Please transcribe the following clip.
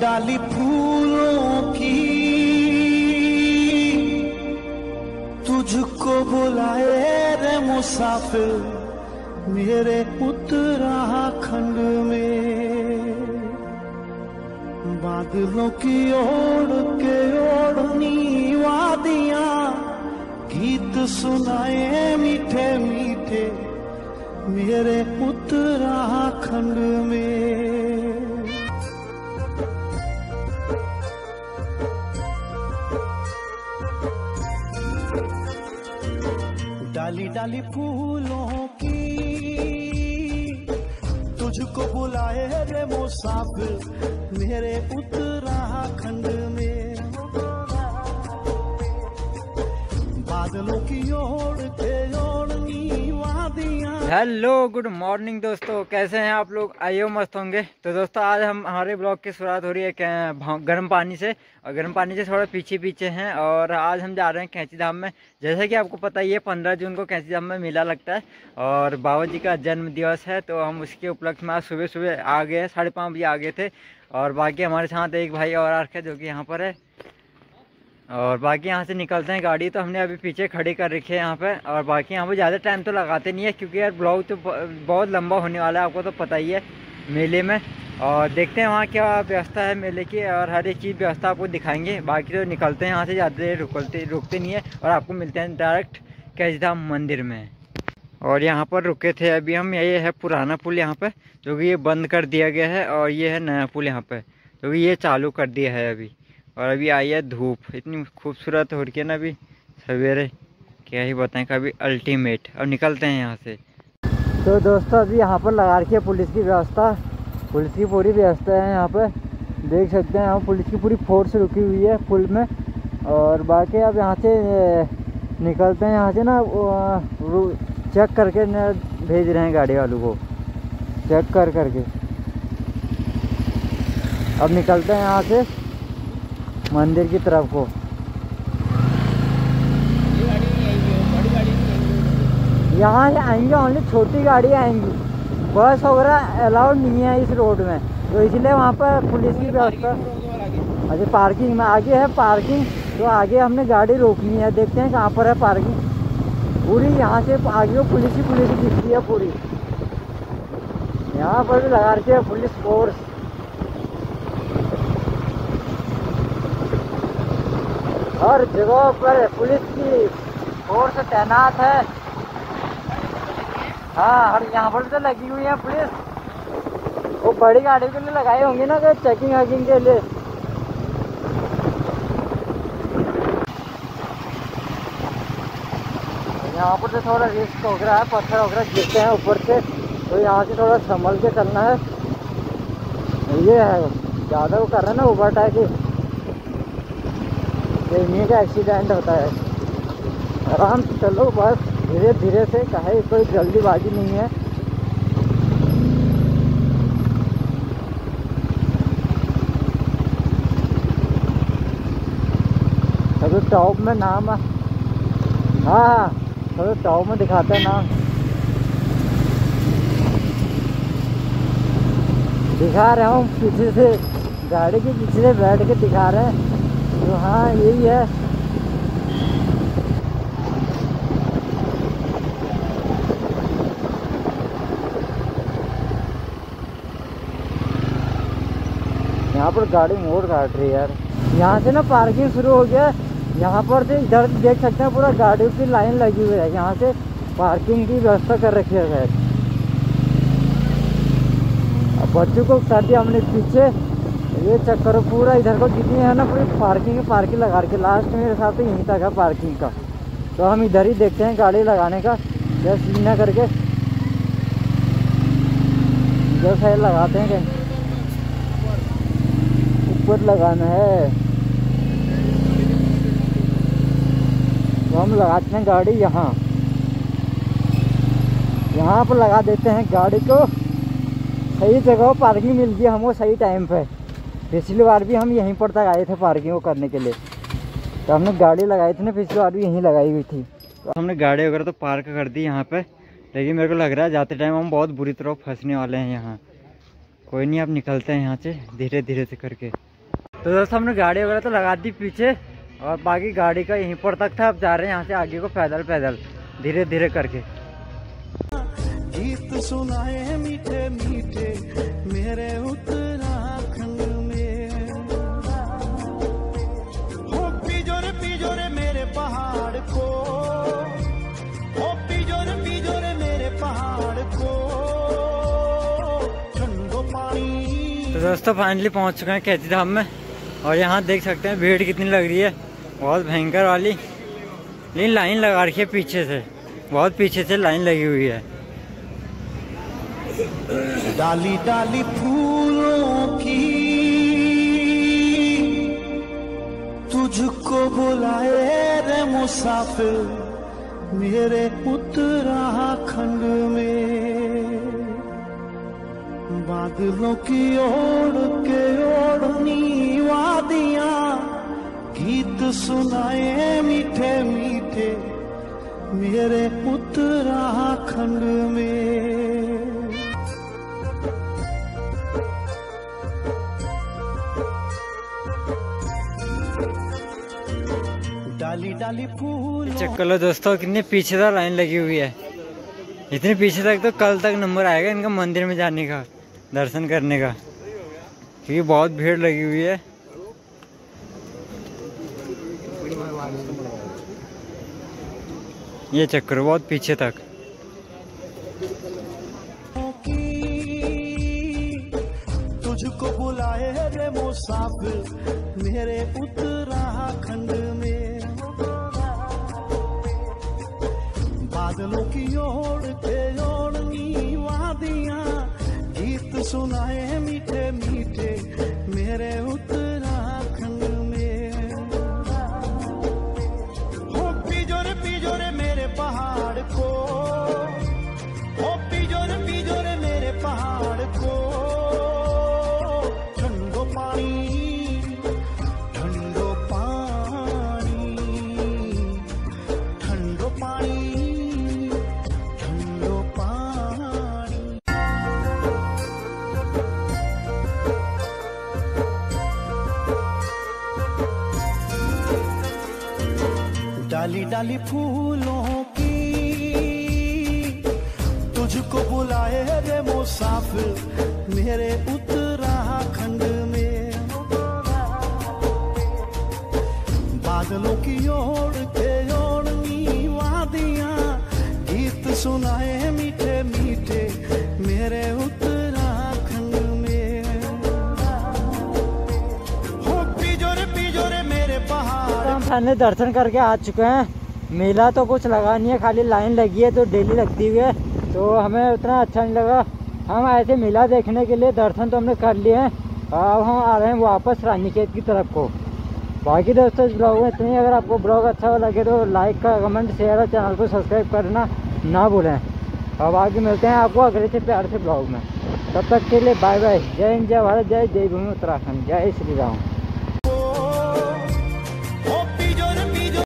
डाली फूलों की। तुझको बुलाए रे मुसाफिर, मेरे उत्तराखंड में। बादलों की ओढ़ के ओढ़नी वादिया गीत सुनाए मीठे मीठे, मेरे उत्तराखंड में। डाली डाली फूलों की। तुझको बुलाए रे मुसाफिर मेरे उत्तराखंड में। बादलों की ओर हेलो गुड मॉर्निंग दोस्तों। कैसे हैं आप लोग? आइयो मस्त होंगे। तो दोस्तों, आज हम, हमारे ब्लॉग की शुरुआत हो रही है गर्म पानी से। और गर्म पानी से थोड़ा पीछे पीछे हैं और आज हम जा रहे हैं कैंची धाम में। जैसे कि आपको पता ही है, पंद्रह जून को कैंची धाम में मेला लगता है और बाबा जी का जन्म दिवस है तो हम उसके उपलक्ष्य में आज सुबह सुबह आ गए साढ़े पाँच बजे आ गए थे। और बाकी हमारे साथ एक भाई और आ है जो कि यहाँ पर है। और बाकी यहाँ से निकलते हैं गाड़ी तो हमने अभी पीछे खड़ी कर रखी है यहाँ पे। और बाकी यहाँ पे ज़्यादा टाइम तो लगाते नहीं है, क्योंकि यार ब्लॉग तो बहुत लंबा होने वाला है, आपको तो पता ही है मेले में। और देखते हैं वहाँ क्या व्यवस्था है मेले की, और हर एक चीज़ व्यवस्था आपको दिखाएँगे। बाकी तो निकलते हैं यहाँ से, ज़्यादा देर रुकते रुकते नहीं है। और आपको मिलते हैं डायरेक्ट कैचधाम मंदिर में। और यहाँ पर रुके थे अभी हम, ये है पुराना पुल यहाँ पर जो कि ये बंद कर दिया गया है, और ये है नया पुल यहाँ पर जो कि ये चालू कर दिया है अभी। और अभी आई है धूप। इतनी खूबसूरत हो रही है ना अभी। सवेरे, क्या ही बताएँ कभी अल्टीमेट अब निकलते हैं यहाँ से। तो दोस्तों, अभी यहाँ पर लगा रखी है पुलिस की व्यवस्था। पुलिस की पूरी व्यवस्था है यहाँ पर। देख सकते हैं यहाँ पुलिस की पूरी फोर्स रुकी हुई है पुल में। और बाकी अब यहाँ से निकलते हैं यहाँ से ना चेक करके भेज रहे हैं गाड़ी वालों को। चेक कर करके। अब निकलते हैं यहाँ से। मंदिर की तरफ़ को। यहाँ आएँगे ओनली छोटी गाड़ी आएँगी। बस वगैरह अलाउड नहीं है इस रोड में। तो इसलिए वहाँ पर पुलिस की व्यवस्था अच्छा पार्किंग में आगे है पार्किंग तो आगे हमने गाड़ी रोकनी है। देखते हैं कहाँ पर है पार्किंग पूरी यहाँ से आगे वो पुलिस ही पुलिस दिखती है पूरी। यहाँ पर भी लगा रखी है पुलिस फोर्स हर जगह पर पुलिस की फोर्स तैनात है। हाँ हर यहाँ पर तो लगी हुई है पुलिस। वो बड़ी गाड़ी के लिए लगाए होंगे ना कि चेकिंग वैकिंग के लिए। यहाँ पर तो थोड़ा रिस्क हो रहा है पत्थर वगैरह गिरते हैं ऊपर से तो यहाँ से थोड़ा संभल के चलना है। ये है, ज़्यादा वो कर रहे हैं ना ओवर टाइप का एक्सीडेंट होता है। आराम से चलो, बस धीरे धीरे से, कहे कोई जल्दीबाजी नहीं है। अभी टॉप में नाम है। हाँ थोड़ा टॉप में दिखाते हैं नाम। दिखा रहे हूँ पीछे से, गाड़ी के पीछे बैठ के दिखा रहे हैं। तो हाँ यही है। यहाँ पर गाड़ी मोड़ काट रही है यार। यहाँ से ना पार्किंग शुरू हो गया यहाँ पर से इधर देख सकते हैं पूरा गाड़ियों की लाइन लगी हुई है। यहाँ से पार्किंग की व्यवस्था कर रखी है शायद बच्चों को कर दिया हमने पीछे ये चक्कर पूरा इधर को जितनी है ना, पूरी पार्किंग पार्किंग लगा के लास्ट मेरे हिसाब से यहीं तक है पार्किंग का। तो हम इधर ही देखते हैं गाड़ी लगाने का। जस्ट सीना करके। जस्ट है लगाते हैं कहीं। ऊपर लगाना है। तो हम लगाते हैं गाड़ी यहाँ। यहाँ पर लगा देते हैं गाड़ी को। सही जगह पार्किंग मिल गई हमको सही टाइम पे। पिछली बार भी हम यहीं पर तक आए थे पार्किंग को करने के लिए। तो हमने गाड़ी लगाई थी ना पिछली बार भी यहीं लगाई हुई थी। तो हमने गाड़ी वगैरह तो पार्क कर दी यहाँ पे लेकिन मेरे को लग रहा है जाते टाइम हम बहुत बुरी तरह फंसने वाले हैं यहाँ। कोई नहीं अब निकलते हैं यहाँ से धीरे धीरे से करके। तो दोस्तों हमने गाड़ी वगैरह तो लगा दी पीछे और बाकी गाड़ी का यहीं पर तक था अब जा रहे हैं यहाँ से आगे को पैदल पैदल धीरे धीरे करके। गीत सुनाए मीठे मीठे मेरे उत्तराखंड तो दोस्तों फाइनली पहुँच चुके हैं कैची धाम में। और यहाँ देख सकते हैं, भीड़ कितनी लग रही है। बहुत भयंकर वाली। लेकिन लाइन लगा रखी है पीछे से। बहुत पीछे से लाइन लगी हुई है। डाली डाली फूलों की, तुझको बुलाए रे मुसाफिर। मेरे उत्तराखंड बादलों की ओर के ओढ़नी वादियाँ गीत सुनाए मीठे मीठे मेरे उत्तराखंड में। डाली चेक कर लो दोस्तों, कितने पीछे तक लाइन लगी हुई है। इतने पीछे तक तो कल तक नंबर आएगा इनका मंदिर में जाने का। दर्शन करने का। क्योंकि बहुत भीड़ लगी हुई है। ये चक्कर बहुत पीछे तक। तुझको बुलाए रे मुसाफिर, मेरे उत्तराखंड में। बादलों की ओर के मीठे मीठे मेरे उत्तराखंड डाली डाली फूलों की। तुझको बुलाए रे मुसाफिर, मेरे उत्तराखंड में। बादलों की ओर के ओढ़नी वादियाँ, गीत सुनाए मीठे मीठे हम दर्शन करके आ चुके हैं। मेला तो कुछ लगा नहीं है, खाली लाइन लगी है तो डेली लगती हुई है। तो हमें उतना अच्छा नहीं लगा। हम आए थे मेला देखने के लिए, दर्शन तो हमने कर लिए हैं। अब हम आ रहे हैं वापस रानीखेत की तरफ़ को। बाकी दोस्तों, इस ब्लॉग में इतनी अगर आपको ब्लॉग अच्छा लगे तो लाइक का, कमेंट, शेयर और चैनल को सब्सक्राइब करना ना भूलें। और बाकी मिलते हैं आपको अगले से प्यार से ब्लॉग में। तब तक के लिए बाय बाय जय हिंद, जय भारत, जय जय भूमि, उत्तराखंड। जय श्री राम।